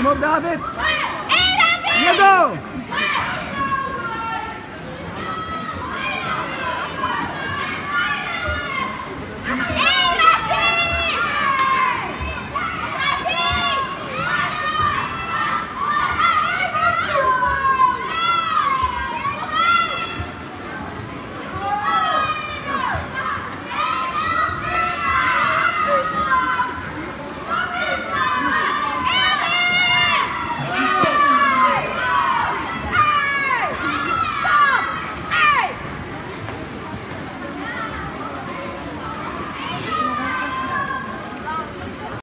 Come on, David. Hey, David! You go.